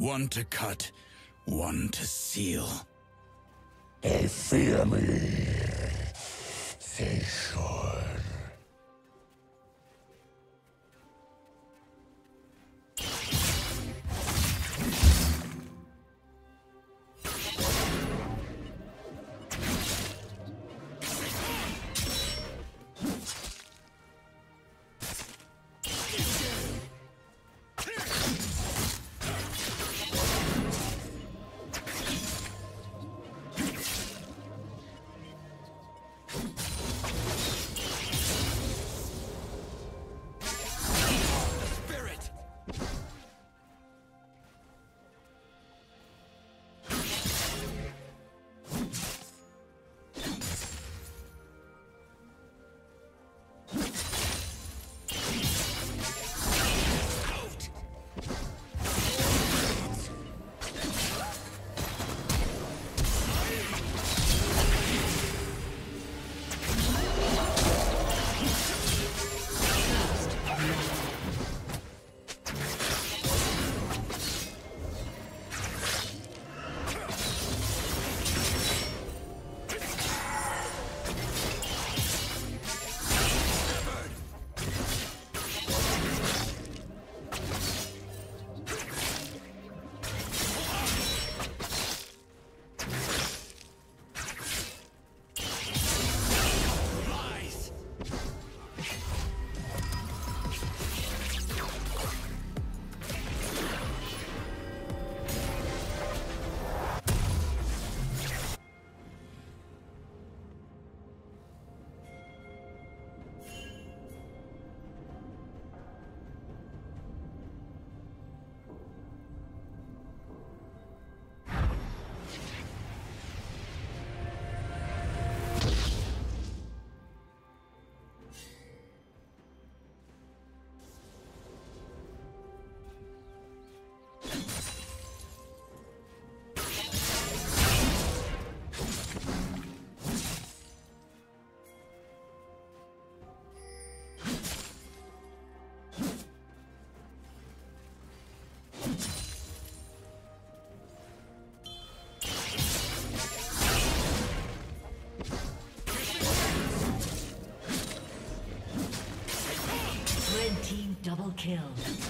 One to cut, one to seal. They fear me. They should. Kill.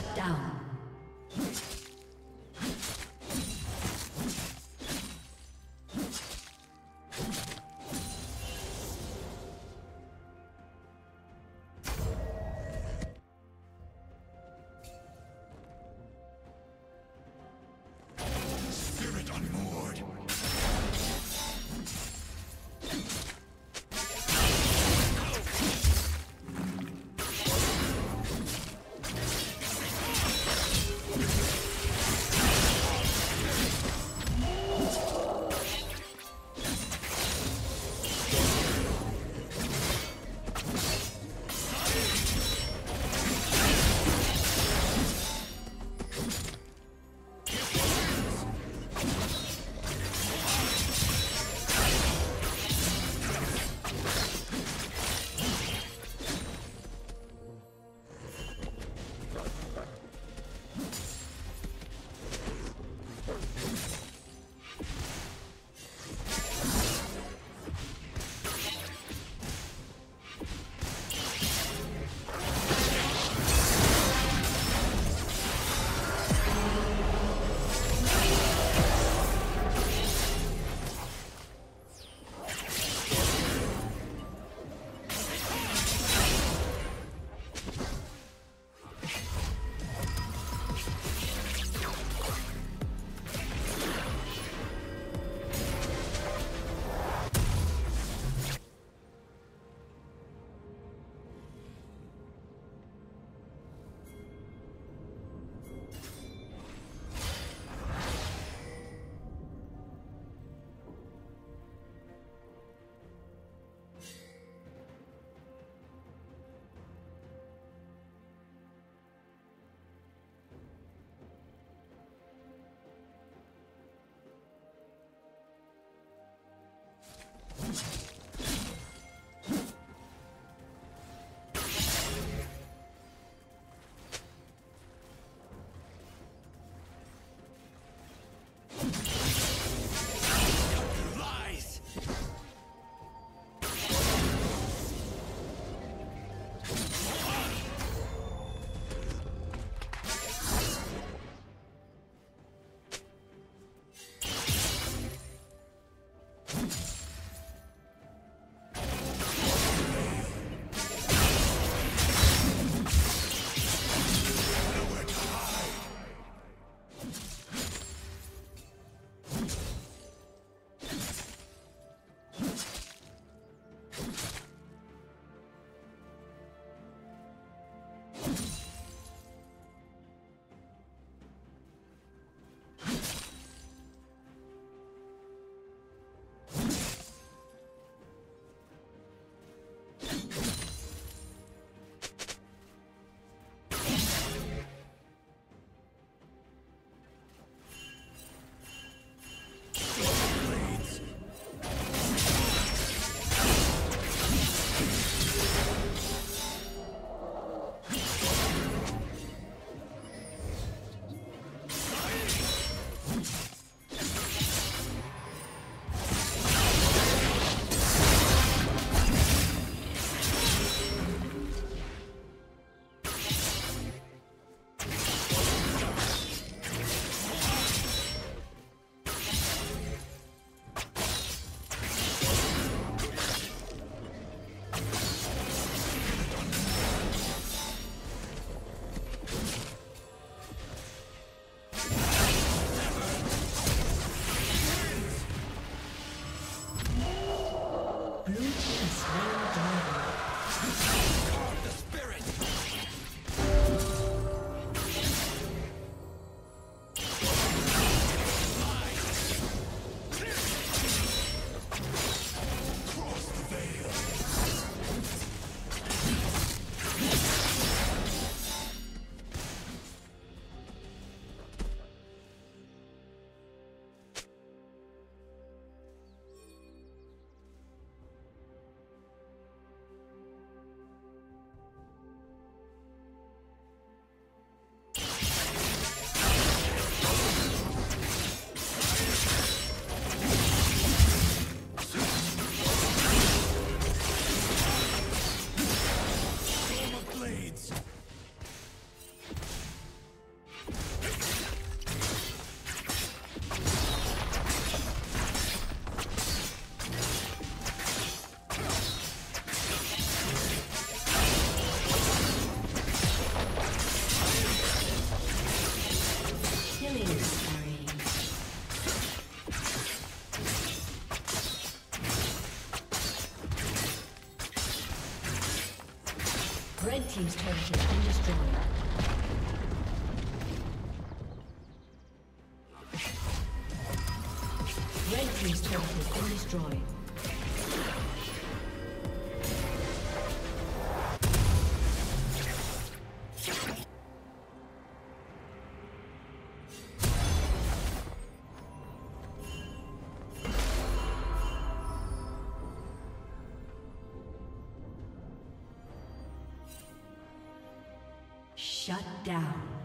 Shut down. Shut down.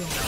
Rampage.